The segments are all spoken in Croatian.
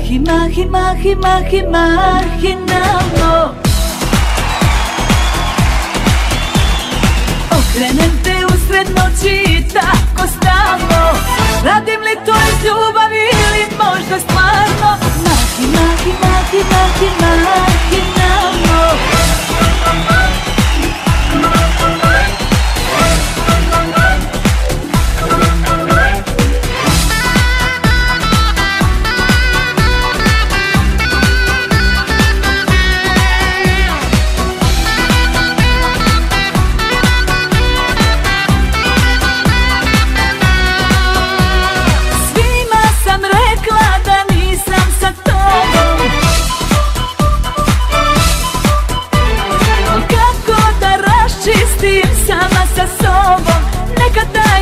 μάχη, μάχη, μάχη, μάχη, Okrenem te usred noći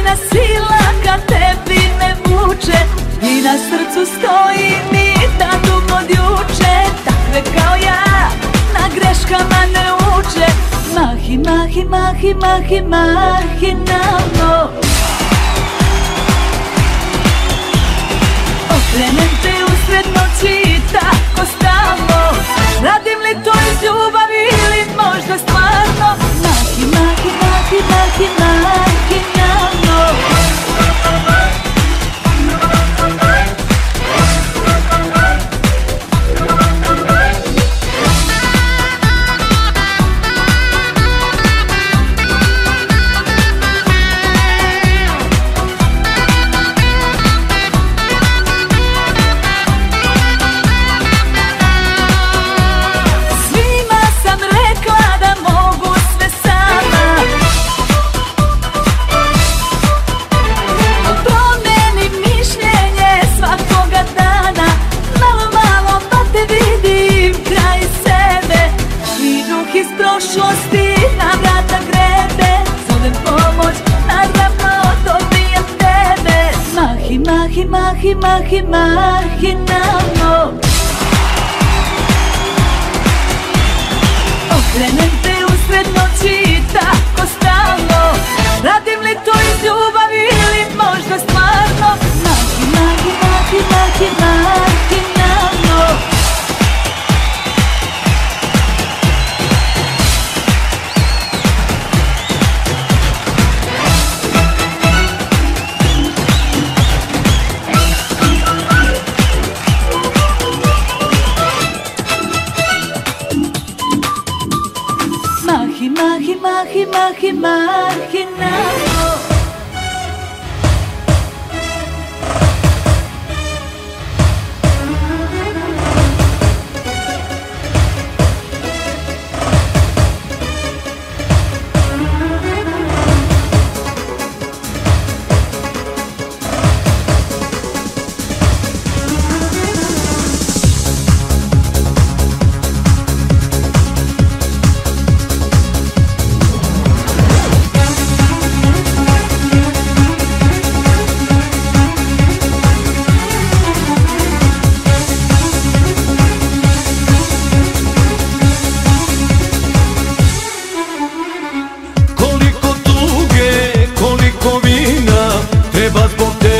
Tajna sila kad tebi me vuče I na srcu stoji mi da od juče Takve kao ja na greškama ne uče Mahi, mahi, mahi, mahi, mahi na mno Okrenem te usred noći tako stalno. Radim li to iz ljubavi ili možda stvarno? Mahi, mahi, mahi, mahi, mahi, Mahi, mahi, mahi, mahi, mahi, nano Okrenem te usred Mahi, mahi, mahi,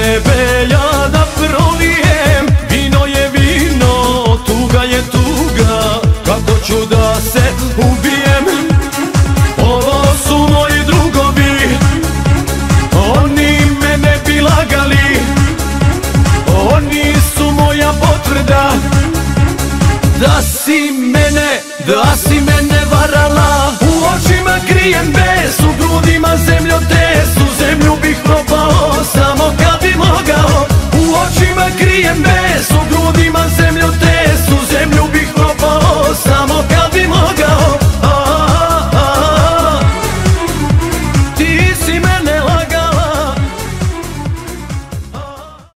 tebe da prolijem. Vino je vino, tuga je tuga Kako ću da se ubijem? Ovo su moji drugovi Oni mene bi lagali. Oni su moja potvrda Da si mene, da si mene varala